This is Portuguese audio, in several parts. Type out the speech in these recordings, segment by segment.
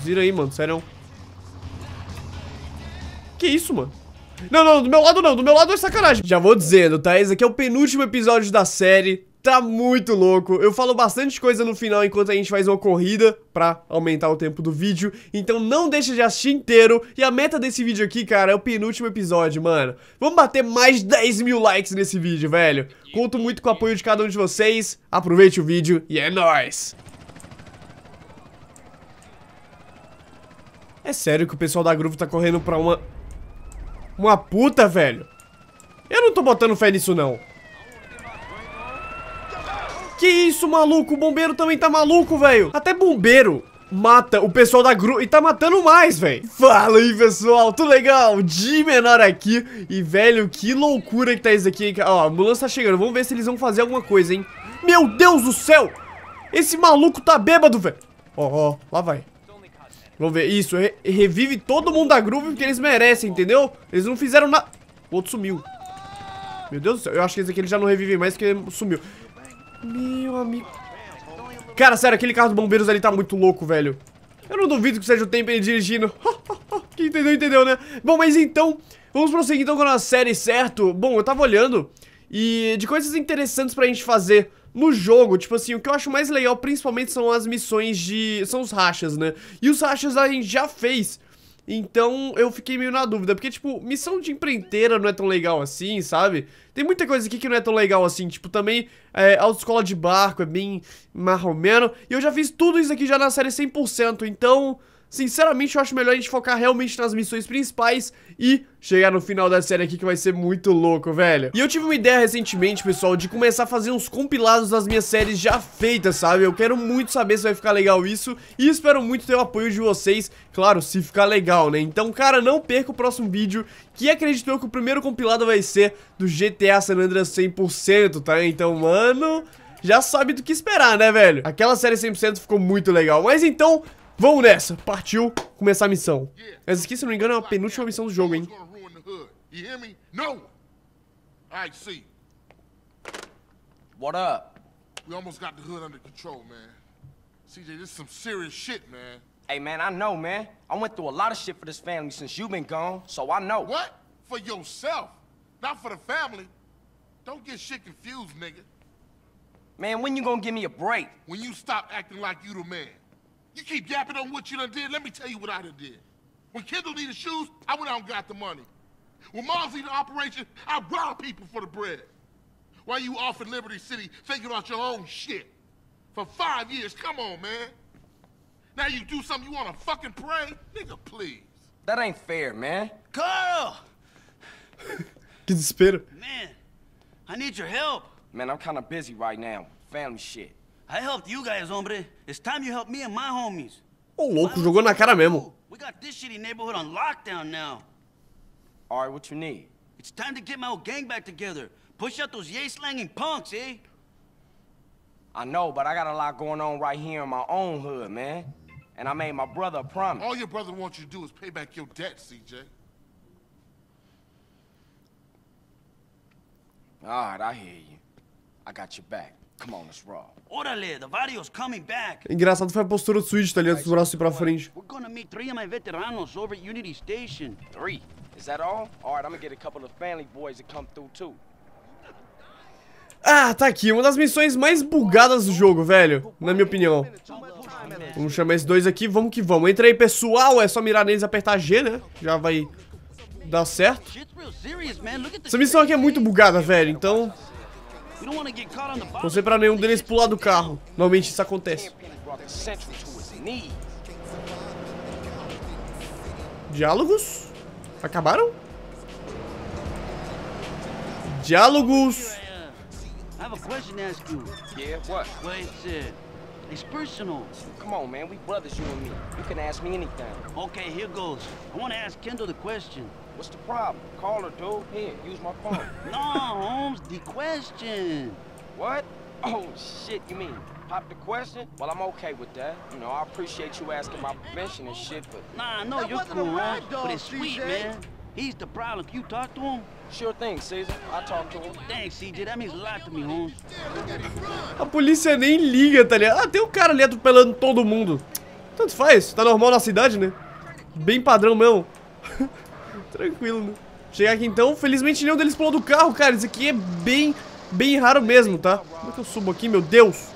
Desvira aí, mano, sério. Que isso, mano? Não, não, do meu lado não, do meu lado é sacanagem. Já vou dizendo, tá? Esse aqui é o penúltimo episódio da série. Tá muito louco. Eu falo bastante coisa no final enquanto a gente faz uma corrida pra aumentar o tempo do vídeo. Então não deixa de assistir inteiro. E a meta desse vídeo aqui, cara, é o penúltimo episódio, mano. Vamos bater mais de 10 mil likes nesse vídeo, velho. Conto muito com o apoio de cada um de vocês. Aproveite o vídeo e é nóis. É sério que o pessoal da Groove tá correndo pra uma... Uma puta, velho. Eu não tô botando fé nisso, não. Que isso, maluco? O bombeiro também tá maluco, velho. Até bombeiro mata o pessoal da Gru e tá matando mais, velho. Fala aí, pessoal. Tudo legal? De menor aqui. E, velho, que loucura que tá isso aqui. Ó, a ambulância tá chegando. Vamos ver se eles vão fazer alguma coisa, hein. Meu Deus do céu. Esse maluco tá bêbado, velho. Ó, ó, lá vai. Vamos ver, isso, re revive todo mundo da Groove porque eles merecem, entendeu? Eles não fizeram nada O outro sumiu Meu Deus do céu, eu acho que esse aqui já não revive mais porque sumiu Meu amigo Cara, sério, aquele carro dos bombeiros ali tá muito louco, velho Eu não duvido que seja o tempo ele dirigindo Quem entendeu, entendeu, né? Bom, mas então, vamos prosseguir então com a série, certo? Bom, eu tava olhando E de coisas interessantes pra gente fazer no jogo, tipo assim, o que eu acho mais legal principalmente são as missões de... são os rachas, né? E os rachas a gente já fez, então eu fiquei meio na dúvida, porque tipo, missão de empreiteira não é tão legal assim, sabe? Tem muita coisa aqui que não é tão legal assim, tipo, também é, autoescola de barco é bem marromeno, e eu já fiz tudo isso aqui já na série 100%, então... Sinceramente, eu acho melhor a gente focar realmente nas missões principais e chegar no final da série aqui que vai ser muito louco, velho. E eu tive uma ideia recentemente, pessoal, de começar a fazer uns compilados das minhas séries já feitas, sabe? Eu quero muito saber se vai ficar legal isso e espero muito ter o apoio de vocês, claro, se ficar legal, né? Então, cara, não perca o próximo vídeo, que acredito eu que o primeiro compilado vai ser do GTA San Andreas 100%, tá? Então, mano já sabe do que esperar, né, velho? Aquela série 100% ficou muito legal. Mas então, Vamos nessa. Partiu começar a missão. Essa aqui, se não me engano, é a penúltima missão do jogo, hein? What up? We almost got the hood under control, man. CJ, this is some serious shit, man. Hey, man, I know, man. I went through a lot of shit for this family since you've been gone, so I know. What? For yourself, not for the family. Don't get shit confused, nigga. Man, when you gonna give me a break? When you stop acting like you the man. You keep yapping on what you done did, let me tell you what I done did. When Kendall needed shoes, I went out and got the money. When Mom's needed operation, I robbed people for the bread. Why you off in Liberty City thinking about your own shit. For five years, come on, man. Now you do something you wanna fucking pray? Nigga, please. That ain't fair, man. Carl! que desespero. Man, I need your help. Man, I'm kinda busy right now. Family shit. I helped you guys, hombre. It's time you help me and my homies. Ô, louco, jogou na cara mesmo. We got this shitty neighborhood on lockdown now. All right, what you need? It's time to get my old gang back together. Push out those yay-slanging punks, eh? I know, but I got a lot going on right here in my own hood, man. And I made my brother a promise. All your brother wants you to do is pay back your debt, CJ. All right, I hear you. I got your back. Come on, let's roll. Orale, the vario's coming back. Engraçado foi a postura do Switch, tá ligado? Os braços pra frente. We're gonna meet three of my veteranos over at Unity Station. Three? Is that all? All right, I'm gonna get a couple of family boys to come through too. Ah, tá aqui, uma das missões mais bugadas do jogo, velho, na minha opinião. Vamos chamar esses dois aqui, vamos que vamos. Entra aí, pessoal, é só mirar neles e apertar G, né? Já vai dar certo. Essa missão aqui é muito bugada, velho, então... Não sei pra nenhum deles pular do carro. Normalmente isso acontece. Diálogos? Acabaram? Diálogos. I have a question to ask you. Yeah, what? Well, it's, uh, it's personal. Come on, man. We brothers, you and me. You can ask me anything. Okay, here goes. I want to ask Kendall the question. What's the problem? Call her, dude. Here, use my phone. no, Holmes, the question. What? Oh, shit, you mean pop the question? Well, I'm okay with that. You know, I appreciate you asking my permission and shit, but... Nah, no, you're cool, Holmes, but it's sweet, man. He's the problem. Can you talk to him? Sure thing, Caesar. I'll talk to him. Thanks, CJ. That means a lot to me, Holmes. A polícia nem liga, tá ligado? Ah, tem um cara ali atropelando todo mundo. Tanto faz, tá normal na cidade, né? Bem padrão mesmo. Tranquilo, né? Chegar aqui então, felizmente nenhum deles pulou do carro, cara. Isso aqui é bem, bem raro mesmo, tá? Como é que eu subo aqui, meu Deus?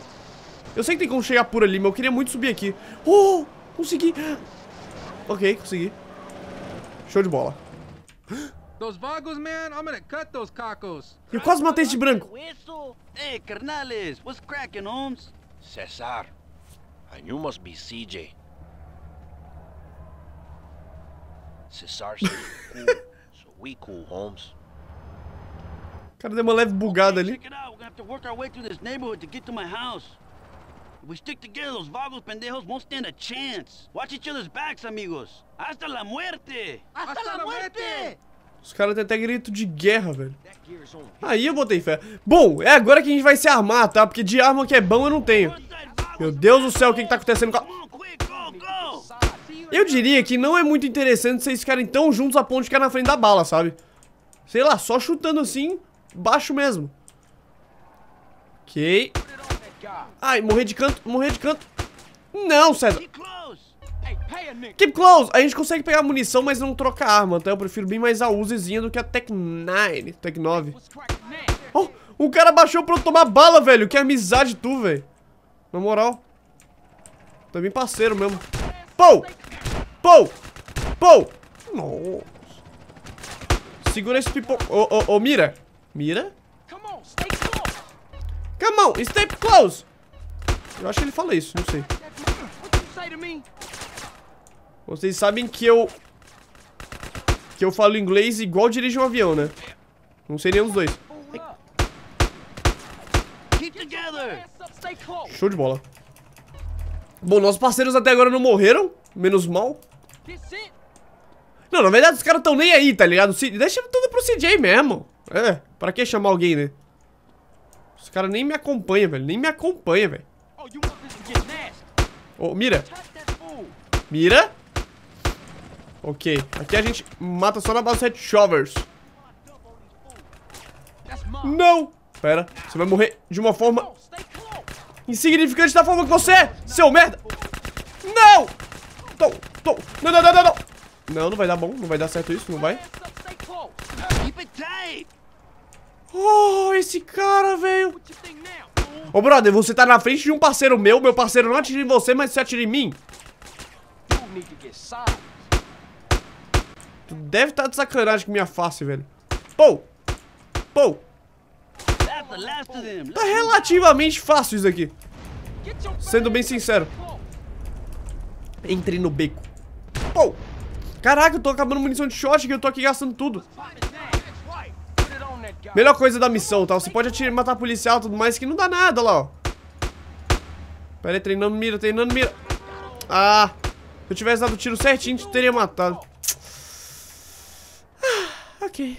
Eu sei que tem como chegar por ali, mas eu queria muito subir aqui. Oh, consegui. Ok, consegui. Show de bola. Those vagos, man, I'm gonna cut those cacos. Eu quase matei esse branco. Hey, carnales, what's cracking, Holmes? Cesar. And you must be CJ. Cool. So we cool, Holmes. O cara deu uma leve bugada ali. Check it out. We're gonna have to work our way through this neighborhood to get to my house. If we stick together, those vagos pendejos won't stand a chance. Watch each other's backs, amigos. Hasta la muerte. Hasta la muerte! Os caras têm até grito de guerra, velho. Aí eu botei fé. Bom, é agora que a gente vai se armar, tá? Porque de arma que é bom eu não tenho. Meu Deus do céu, o que, que tá acontecendo com a... Eu diria que não é muito interessante vocês ficarem tão juntos a ponto de ficar na frente da bala, sabe? Sei lá, só chutando assim, baixo mesmo. Ok. Ai, morrer de canto, morrer de canto. Não, César. Keep close. A gente consegue pegar munição, mas não trocar arma, tá? Eu prefiro bem mais a Uzizinha do que a Tech 9, Tech 9. What's cracking now? Oh, o cara baixou pra eu tomar bala, velho. Que amizade tu, velho. Na moral. Também parceiro mesmo. Pou! Pou! Pou! Nossa. Segura esse pipo... Ô, ô, ô, mira. Mira? Come on, stay close. Come on, step close. Eu acho que ele fala isso, não sei. Vocês sabem que eu... Que eu falo inglês igual dirige um avião, né? Não sei nenhum dos dois. Show de bola. Bom, nossos parceiros até agora não morreram. Menos mal. Não, na verdade os caras tão nem aí, tá ligado? Deixa tudo pro CJ mesmo. É, pra que chamar alguém, né? Os caras nem me acompanham, velho. Nem me acompanham, velho. Oh. Ô, mira. That fool. Mira. Ok. Aqui a gente mata só na base. That's mine. Não. Pera. Você vai morrer de uma forma Oh, insignificante da forma que você é, seu merda. Não. Tô, Não, não, não, não, não. Não, não vai dar bom. Não vai dar certo isso, não vai. Oh, esse cara, velho. Ô, brother, você tá na frente de um parceiro meu, meu parceiro não atira em você, mas você atira em mim. Tu deve estar tá de sacanagem com minha face, velho. Of them. Tá relativamente fácil isso aqui. Sendo bem sincero. Entrei no beco. Pô! Caraca, eu tô acabando munição de shot que eu tô aqui gastando tudo. Melhor coisa da missão, tá? Você pode atirar, matar policial e tudo mais, que não dá nada lá, ó. Pera aí, treinando mira, treinando mira. Ah! Se eu tivesse dado o tiro certinho, te teria matado. Ah, ok.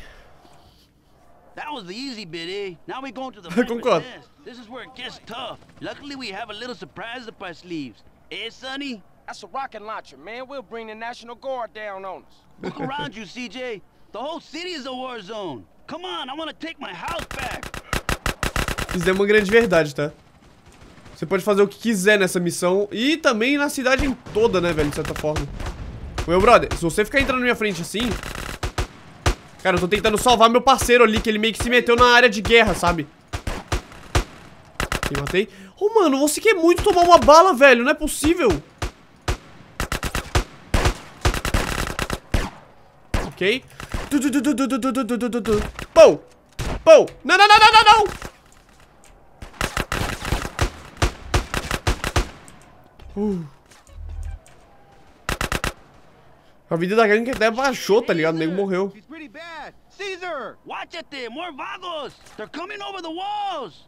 That was the easy bit, eh? Now we going to the Concordo. This is where it gets tough. Luckily, we have a little surprise up our sleeves. Eh, Sonny? That's a rocket launcher, man. We'll bring the National Guard down on us. Look around you, CJ. The whole city is a war zone. Come on, I want to take my house back. Isso é uma grande verdade, tá? Você pode fazer o que quiser nessa missão e também na cidade toda, né, velho, de certa forma. Meu brother, se você ficar entrando na minha frente assim... Cara, eu tô tentando salvar meu parceiro ali, que ele meio que se meteu na área de guerra, sabe? Ok, matei. Ô, mano, você quer muito tomar uma bala, velho, não é possível. ok? Pou! Pou! Não, não, não, não, não, não! Uh. A vida da gangue até baixou, tá ligado? O nego morreu. Caesar! Watch it! More vagos! They're coming over the walls!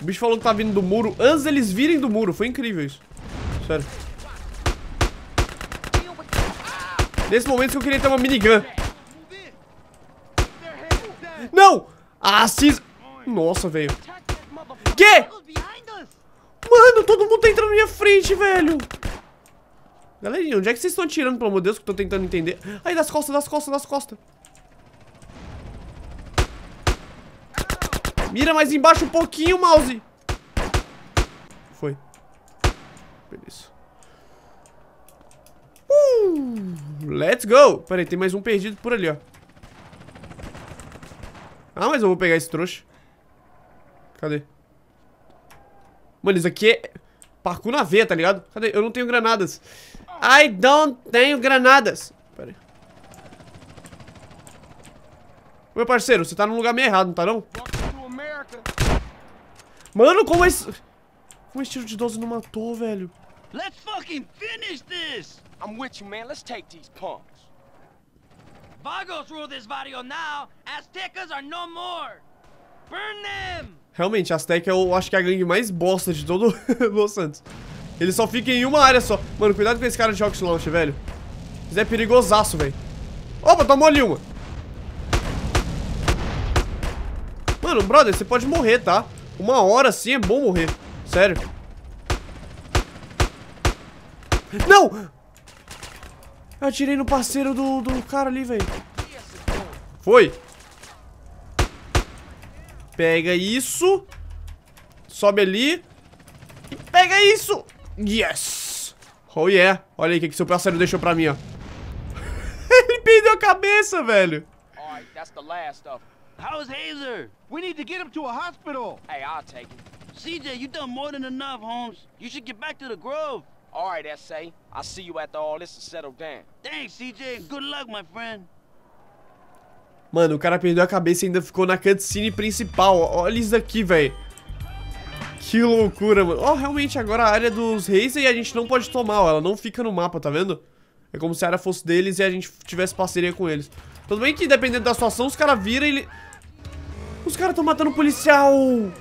O bicho falou que tá vindo do muro antes eles virem do muro. Foi incrível isso. Sério. Nesse momento que eu queria ter uma minigun. Não! Ah, Cis... Nossa, velho. Que? Mano, todo mundo tá entrando na minha frente, velho. Galerinha, onde é que vocês estão atirando, pelo amor de Deus, que eu tô tentando entender? Aí, das costas, das costas, das costas. Mira mais embaixo um pouquinho, mouse. Foi. Beleza. Uh, let's go. Pera aí, tem mais um perdido por ali, ó. Ah, mas eu vou pegar esse trouxa. Cadê? Mano, isso aqui é parkour na veia, tá ligado? Cadê? Eu não tenho granadas. I don't tenho granadas. Pera aí. Meu parceiro, você tá no lugar meio errado, não tá não? Mano, como esse... Como esse tiro de 12 não matou, velho? Let's fucking finish this! I'm with you, man. Let's take these punks. Vagos rule this barrio now. Aztecas are no more. Burn them! Realmente, a Azteca eu acho que é a gangue mais bosta de todo Los Santos. Ele só fica em uma área só. Mano, cuidado com esse cara de Rocket Launch, velho. Isso é perigosaço, velho. Opa, tomou ali uma. Mano, brother, você pode morrer, tá? Uma hora assim é bom morrer. Sério. Não! Eu atirei no parceiro do, do cara ali, velho. Foi. Pega isso. Sobe ali. E pega isso. Yes. Oh yeah. Olha aí o que, que seu parceiro deixou pra mim, ó. Ele perdeu a cabeça, velho. All right, that's the last of. How's Hazer? We need to get him to a hospital. Hey, I'll take it. CJ, you done more than enough, Holmes. You should get back to the Grove. All right, S.A. I'll see you after all this is settled down. Thanks, CJ. Good luck, my friend. Mano, o cara perdeu a cabeça e ainda ficou na cutscene principal. Olha isso aqui, velho. Que loucura, mano. Ó, realmente, agora a área dos reis e a gente não pode tomar, ó. Ela não fica no mapa, tá vendo? É como se a área fosse deles e a gente tivesse parceria com eles. Tudo bem que, dependendo da situação, os caras viram e... Ele... Os caras estão matando o policial. O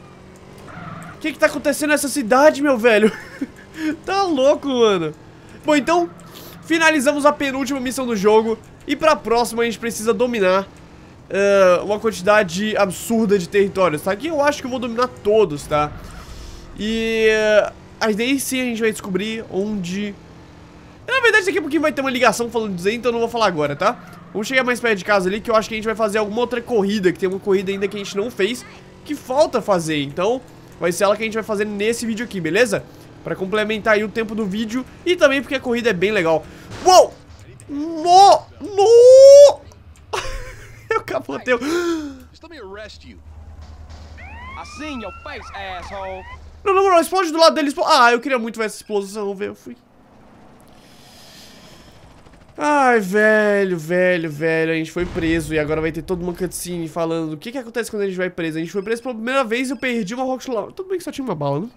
que que tá acontecendo nessa cidade, meu velho? tá louco, mano. Bom, então, finalizamos a penúltima missão do jogo. E pra próxima a gente precisa dominar eh, uma quantidade absurda de territórios, tá? Que eu acho que eu vou dominar todos, tá? E eh, aí sim a gente vai descobrir onde... Na verdade daqui a pouquinho vai ter uma ligação falando disso aí, então eu não vou falar agora, tá? Vamos chegar mais perto de casa ali, que eu acho que a gente vai fazer alguma outra corrida, que tem uma corrida ainda que a gente não fez, que falta fazer, então vai ser ela que a gente vai fazer nesse vídeo aqui, beleza? Pra complementar aí o tempo do vídeo e também porque a corrida é bem legal. Uou! No! No! eu capotei. Não, não, não, explode do lado dele. explo- Ah, eu queria muito ver essa explosão, velho. Eu fui. Ai, velho, velho, velho. A gente foi preso e agora vai ter toda uma cutscene falando o que que acontece quando a gente vai preso. A gente foi preso pela primeira vez e eu perdi uma rocket launcher. Tudo bem que só tinha uma bala, né?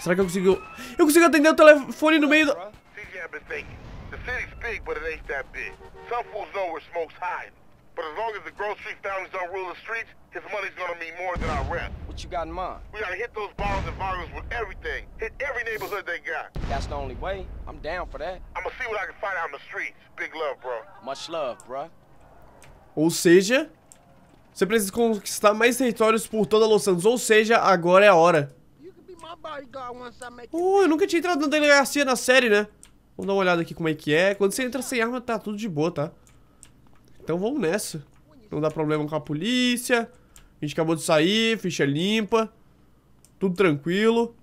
Será que eu consigo... Eu consigo atender o telefone no meio do... CJ, I've been thinking. The city's big, but it ain't that big. Some fools know where smoke's hiding. But as long as the grocery families don't rule the streets, his money's gonna mean more than our rent. What you got in mind? We gotta hit those and with everything. Hit every neighborhood they got. That's the only way. I'm down for that. I'ma see what I can find out in the streets. Big love, bro. Much love, bruh. Ou seja... Você precisa conquistar mais territórios por toda Los Santos. Ou seja, agora é a hora. Oh, eu nunca tinha entrado na delegacia na série, né? Vamos dar uma olhada aqui como é que é. Quando você entra sem arma, tá tudo de boa, tá? Então vamos nessa. Não dá problema com a polícia. A gente acabou de sair, ficha limpa. Tudo tranquilo.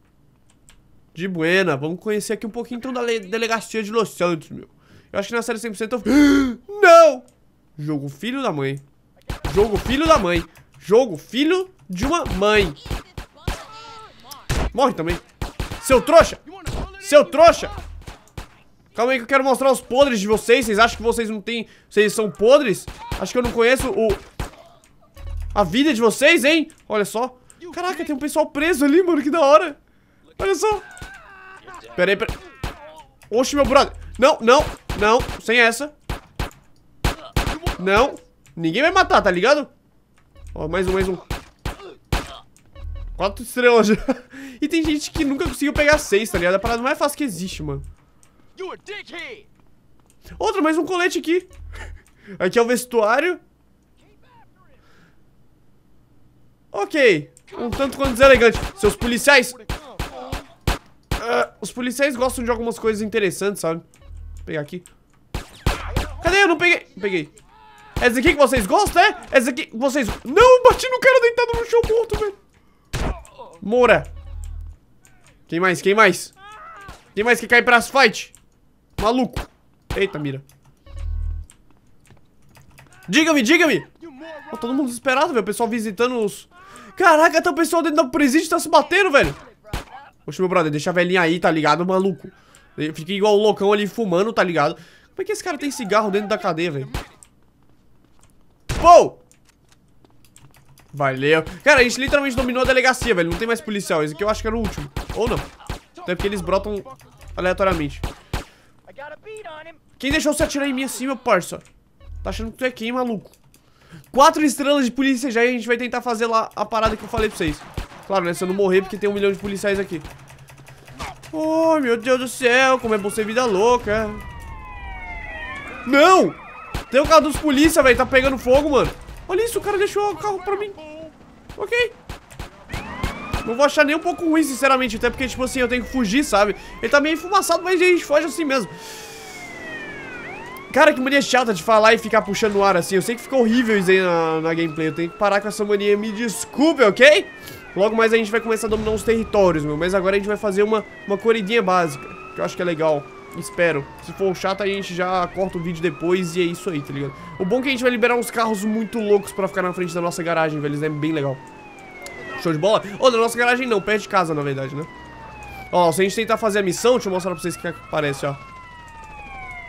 De buena. Vamos conhecer aqui um pouquinho então da le- delegacia de Los Santos, meu. Eu acho que na série 100% eu... Não! Jogo filho da mãe. Jogo filho da mãe. Jogo filho de uma mãe. Morre também. Seu trouxa! Seu trouxa! Calma aí que eu quero mostrar os podres de vocês. Vocês acham que vocês não têm... Vocês são podres? Acho que eu não conheço o... A vida de vocês, hein? Olha só. Caraca, tem um pessoal preso ali, mano. Que da hora. Olha só. Pera aí, pera Oxe, meu brother. Não, não, não. Sem essa. Não. Ninguém vai matar, tá ligado? Ó, mais um, mais um. Quatro estrelas já. E tem gente que nunca conseguiu pegar seis, tá ligado? A parada mais fácil que existe, mano. Outro, mais um colete aqui. Aqui é o vestuário. Ok. Um tanto quanto deselegante. Seus policiais. Ah, os policiais gostam de algumas coisas interessantes, sabe? Vou pegar aqui. Cadê? Eu não peguei. Peguei. Essa aqui que vocês gostam, é? Essa aqui que vocês... Não, bati no cara deitado no chão morto, velho. Moura. Quem mais? Quem mais? Quem mais que cai pras fight? Maluco. Eita, mira. Diga-me, diga-me. Ó, todo mundo desesperado, velho. O pessoal visitando os... Caraca, até o pessoal dentro do presídio tá se batendo, velho. Poxa, meu brother, deixa a velhinha aí, tá ligado, maluco? Fica igual o loucão ali fumando, tá ligado? Como é que esse cara tem cigarro dentro da cadeia, velho? Pô! Valeu. Cara, a gente literalmente dominou a delegacia, velho. Não tem mais policial. Esse aqui eu acho que era o último. Ou não. Até porque eles brotam aleatoriamente. Quem deixou você atirar em mim assim, meu parça? Tá achando que tu é quem, maluco? Quatro estrelas de polícia já e a gente vai tentar fazer lá a parada que eu falei pra vocês. Claro, né? Se eu não morrer, porque tem um milhão de policiais aqui. Oh, meu Deus do céu, como é bom ser vida louca. Não! Tem o carro dos polícia, velho, tá pegando fogo, mano. Olha isso, o cara deixou o carro pra mim. Ok. Não vou achar nem um pouco ruim, sinceramente, até porque, tipo assim, eu tenho que fugir, sabe? Ele tá meio enfumaçado, mas a gente foge assim mesmo. Cara, que mania chata de falar e ficar puxando o ar assim. Eu sei que ficou horrível isso aí na, na gameplay. Eu tenho que parar com essa mania. Me desculpe, ok? Logo mais a gente vai começar a dominar os territórios, meu. Mas agora a gente vai fazer uma, uma corridinha básica. Que eu acho que é legal. Espero. Se for chato, a gente já corta o vídeo depois e é isso aí, tá ligado? O bom é que a gente vai liberar uns carros muito loucos pra ficar na frente da nossa garagem, velho. Isso é bem legal. Show de bola? Ô, oh, da nossa garagem não, perto de casa, na verdade, né? Ó, se a gente tentar fazer a missão, deixa eu mostrar pra vocês o que, é aparece, ó.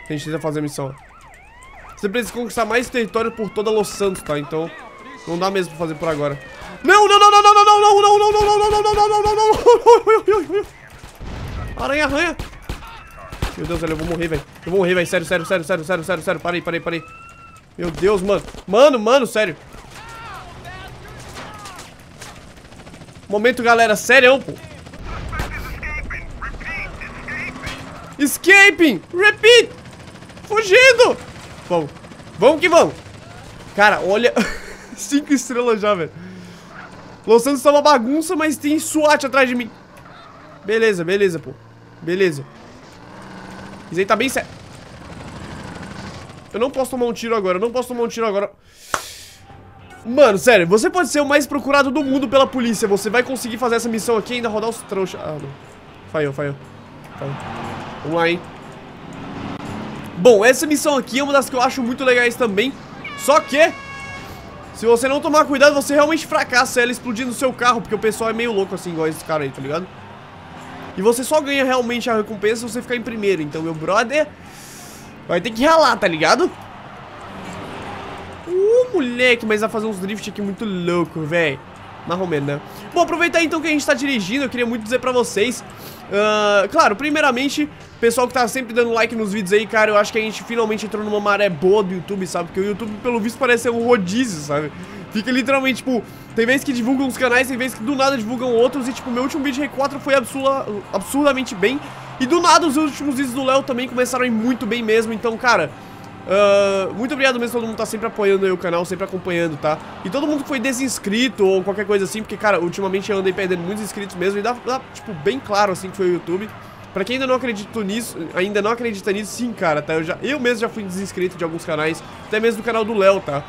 A gente tenta fazer a missão. Você precisa conquistar mais território por toda Los Santos, tá? Então, não dá mesmo pra fazer por agora. Não, não, não, não, não, não, não, não, não, não, não, não, não, não, não, não, não, não, não, Aranha, arranha. Meu Deus, velho, eu vou morrer, velho. Eu vou morrer, velho. Sério, sério, sério, sério, sério, sério, sério. Parei, parei, parei. Meu Deus, mano. Mano, mano, sério. Momento, galera. Sério, pô. Escaping! Repeat! Fugindo! Vamos. Vamos que vamos. Cara, olha... Cinco estrelas já, velho. Los Santos tá uma bagunça, mas tem SWAT atrás de mim. Beleza, beleza, pô. Beleza. Isso aí tá bem sério. Eu não posso tomar um tiro agora, eu não posso tomar um tiro agora. Mano, sério, você pode ser o mais procurado do mundo pela polícia. Você vai conseguir fazer essa missão aqui e ainda rodar os trouxas. Ah, não. Falhou, falhou. Vamos lá, hein. Bom, essa missão aqui é uma das que eu acho muito legais também. Só que, se você não tomar cuidado, você realmente fracassa ela explodindo o seu carro. Porque o pessoal é meio louco assim, igual esse cara aí, tá ligado? E você só ganha realmente a recompensa se você ficar em primeiro. Então, meu brother, vai ter que ralar, tá ligado? Uh, moleque, mas vai fazer uns drift aqui muito louco, velho. Marromeno, né? Bom, aproveitar então que a gente tá dirigindo, eu queria muito dizer pra vocês uh, Claro, primeiramente, pessoal que tá sempre dando like nos vídeos aí, cara Eu acho que a gente finalmente entrou numa maré boa do YouTube, sabe? Porque o YouTube, pelo visto, parece ser um rodízio, sabe? Fica literalmente, tipo, tem vezes que divulgam uns canais, tem vezes que do nada divulgam outros E, tipo, meu último vídeo de R4 foi absurda, absurdamente bem E do nada os últimos vídeos do Léo também começaram a ir muito bem mesmo Então, cara... Uh, muito obrigado mesmo todo mundo tá sempre apoiando aí o canal, sempre acompanhando, tá? E todo mundo que foi desinscrito ou qualquer coisa assim, porque, cara, ultimamente eu andei perdendo muitos inscritos mesmo e dá, dá, tipo, bem claro, assim, que foi o YouTube. Pra quem ainda não acredita nisso, ainda não acredita nisso, sim, cara, tá? Eu, já, eu mesmo já fui desinscrito de alguns canais, até mesmo do canal do Léo, tá?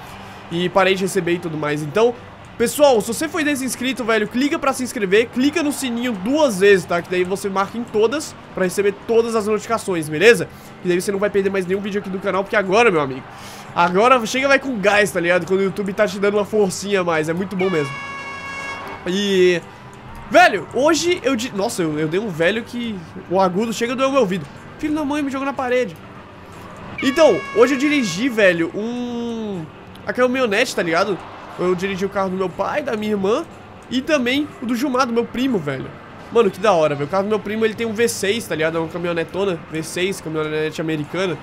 E parei de receber e tudo mais. Então, Pessoal, se você foi desinscrito, velho, clica pra se inscrever, clica no sininho duas vezes, tá? Que daí você marca em todas pra receber todas as notificações, beleza? E daí você não vai perder mais nenhum vídeo aqui do canal, porque agora, meu amigo, agora chega vai com gás, tá ligado? Quando o YouTube tá te dando uma forcinha a mais, é muito bom mesmo. E... Velho, hoje eu... Nossa, eu, eu dei um velho que o agudo chega do meu ouvido. Filho da mãe me jogou na parede. Então, hoje eu dirigi, velho, um... A caminhonete, tá ligado? Eu dirigi o carro do meu pai, da minha irmã e também o do Gilmar, do meu primo, velho. Mano, que da hora, velho. O carro do meu primo, ele tem um V6, tá ligado? É uma caminhonetona, V6, caminhonete americana.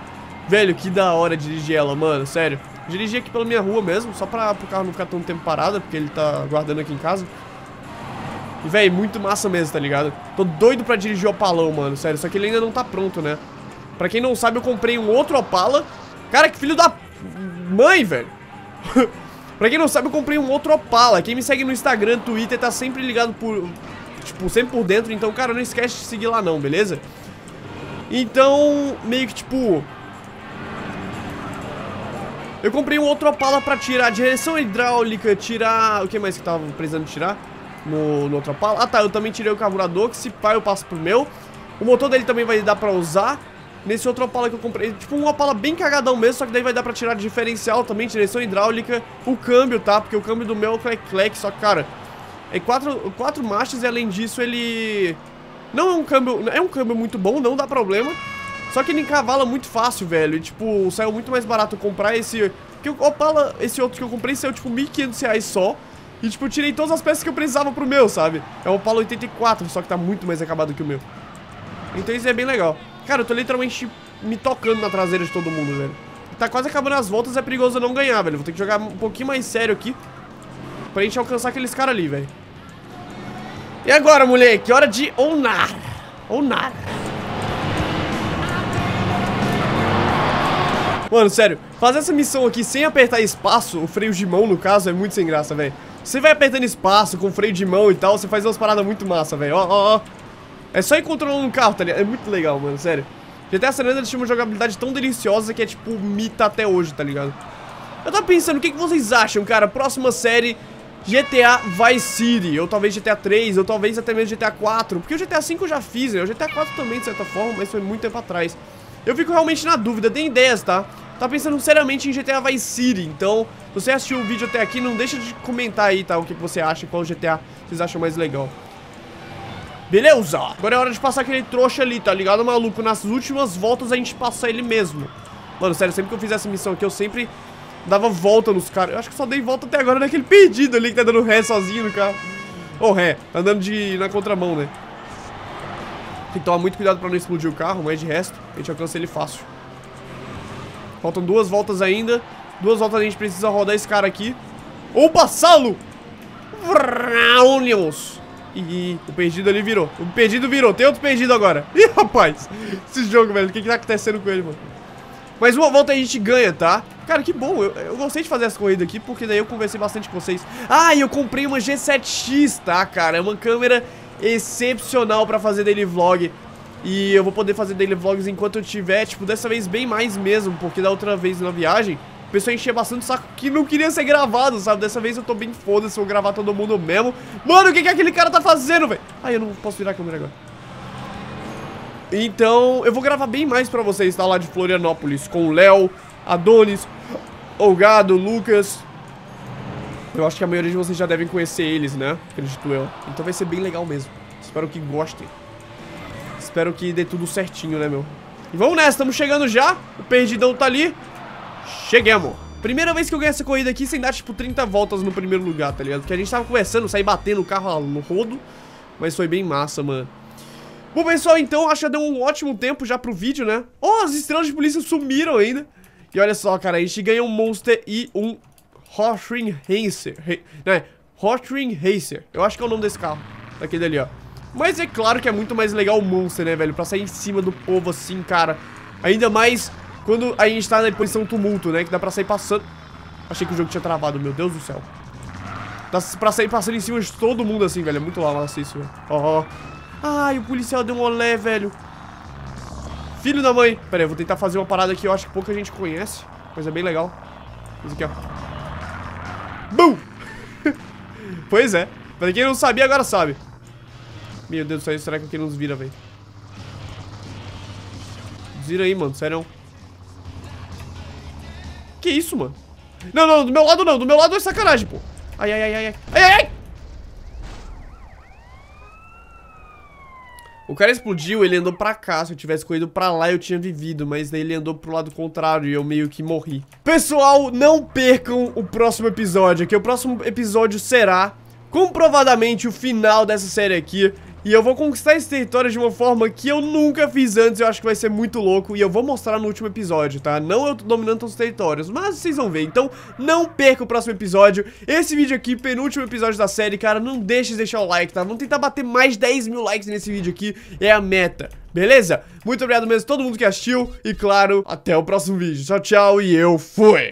Velho, que da hora dirigir ela, mano, sério. Dirigi aqui pela minha rua mesmo, só pra o carro não ficar tão tempo parado, porque ele tá guardando aqui em casa. E, velho, muito massa mesmo, tá ligado? Tô doido pra dirigir o Opalão, mano, sério. Só que ele ainda não tá pronto, né? Pra quem não sabe, eu comprei um outro Opala. Cara, que filho da mãe, velho. Pra quem não sabe, eu comprei um outro Opala. Quem me segue no Instagram, Twitter, tá sempre ligado por... Tipo, sempre por dentro. Então, cara, não esquece de seguir lá não, beleza? Então, meio que, tipo... Eu comprei um outro Opala pra tirar direção hidráulica, tirar... O que mais que tava precisando tirar no, no outro Opala? Ah, tá, eu também tirei o carburador, que se pá eu passo pro meu. O motor dele também vai dar pra usar. Nesse outro Opala que eu comprei, tipo um Opala bem cagadão mesmo, só que daí vai dar pra tirar diferencial também, direção hidráulica, o câmbio, tá? Porque o câmbio do meu é o clec-clec, só que, cara, é quatro, quatro marchas e além disso ele... Não é um câmbio, é um câmbio muito bom, não dá problema, só que ele encavala muito fácil, velho, e tipo, saiu muito mais barato comprar esse... Porque o Opala, esse outro que eu comprei saiu tipo 1.500 reais só, e tipo, eu tirei todas as peças que eu precisava pro meu, sabe? É um Opala 84, só que tá muito mais acabado que o meu. Então isso é bem legal. Cara, eu tô literalmente me tocando na traseira de todo mundo, velho. Tá quase acabando as voltas, é perigoso não ganhar, velho. Vou ter que jogar um pouquinho mais sério aqui. Pra gente alcançar aqueles caras ali, velho. E agora, moleque? Hora de onar. Onar. Mano, sério, fazer essa missão aqui sem apertar espaço, o freio de mão no caso, é muito sem graça, velho. Você vai apertando espaço com freio de mão e tal, você faz umas paradas muito massa, velho. Ó, ó, ó. É só ir controlando o carro, tá ligado? É muito legal, mano, sério. GTA San Andreas tinha uma jogabilidade tão deliciosa que é, tipo, mita até hoje, tá ligado? Eu tava pensando, o que, que vocês acham, cara? Próxima série, GTA Vice City, ou talvez GTA 3, ou talvez até mesmo GTA 4. Porque o GTA 5 eu já fiz, né? O GTA 4 também, de certa forma, mas foi muito tempo atrás. Eu fico realmente na dúvida, tem ideias, tá? Tava pensando seriamente em GTA Vice City, então, se você assistiu o vídeo até aqui, não deixa de comentar aí, tá? O que você acha, qual GTA vocês acham mais legal. Beleza, agora é hora de passar aquele trouxa ali, tá ligado, maluco? Nas últimas voltas a gente passa ele mesmo. Mano, sério, sempre que eu fiz essa missão aqui, eu sempre dava volta nos caras. Eu acho que só dei volta até agora naquele perdido ali que tá dando ré sozinho no carro. Ou oh, ré, tá andando de, na contramão, né? Tem que tomar muito cuidado pra não explodir o carro, mas de resto, a gente alcança ele fácil. Faltam duas voltas ainda. Duas voltas a gente precisa rodar esse cara aqui. Ou passá-lo Vraulions O perdido ali virou. O perdido virou. Tem outro perdido agora. Ih, rapaz. Esse jogo, velho. O que, que tá acontecendo com ele, mano? Mas uma volta a gente ganha, tá? Cara, que bom. Eu, eu gostei de fazer essa corrida aqui, porque daí eu conversei bastante com vocês. Ah, e eu comprei uma G7X, tá, cara? É uma câmera excepcional pra fazer daily vlog. E eu vou poder fazer daily vlogs enquanto eu tiver, tipo, dessa vez bem mais mesmo, porque da outra vez na viagem o pessoal enchia bastante o saco que não queria ser gravado, sabe? Dessa vez eu tô bem foda-se, vou gravar todo mundo mesmo. Mano, o que que aquele cara tá fazendo, velho? Ai, eu não posso virar a câmera agora. Então, eu vou gravar bem mais pra vocês, tá? Lá de Florianópolis, com o Léo, Adonis, Olgado, Lucas. Eu acho que a maioria de vocês já devem conhecer eles, né? Acredito eu. Então vai ser bem legal mesmo. Espero que gostem. Espero que dê tudo certinho, né, meu? E vamos nessa, estamos chegando já. O perdidão tá ali. Cheguemos. Primeira vez que eu ganhei essa corrida aqui sem dar, tipo, 30 voltas no primeiro lugar, tá ligado? Porque a gente tava conversando, sair batendo o carro no rodo. Mas foi bem massa, mano. Bom, pessoal, então, acho que deu um ótimo tempo já pro vídeo, né? Oh, as estrelas de polícia sumiram ainda. E olha só, cara, a gente ganhou um Monster e um Hotring Racer. né? Hotring Racer. Eu acho que é o nome desse carro. Daquele ali, ó. Mas é claro que é muito mais legal o Monster, né, velho? Pra sair em cima do povo assim, cara. Ainda mais quando a gente tá na posição tumulto, né? Que dá pra sair passando... Achei que o jogo tinha travado, meu Deus do céu. Dá pra sair passando em cima de todo mundo assim, velho. É muito massa isso, velho. Ó, oh. Ai, o policial deu um olé, velho. Filho da mãe. Pera aí, eu vou tentar fazer uma parada que eu acho que pouca gente conhece. Mas é bem legal. Isso aqui, ó. Bum! pois é. Pra quem não sabia, agora sabe. Meu Deus do céu, será que aqui nos vira, velho? Vira aí, mano, sério. Que isso, mano? Não, não, do meu lado não. Do meu lado é sacanagem, pô. Ai, ai, ai, ai. Ai, ai, ai. O cara explodiu, ele andou pra cá. Se eu tivesse corrido pra lá, eu tinha vivido. Mas daí ele andou pro lado contrário e eu meio que morri. Pessoal, não percam o próximo episódio, que o próximo episódio será comprovadamente o final dessa série aqui. E eu vou conquistar esse território de uma forma que eu nunca fiz antes, eu acho que vai ser muito louco, e eu vou mostrar no último episódio, tá? Não eu dominando todos os territórios, mas vocês vão ver, então não perca o próximo episódio. Esse vídeo aqui, penúltimo episódio da série, cara, não deixe de deixar o like, tá? Vamos tentar bater mais 10 mil likes nesse vídeo aqui, é a meta, beleza? Muito obrigado mesmo a todo mundo que assistiu, e claro, até o próximo vídeo. Tchau, tchau, e eu fui!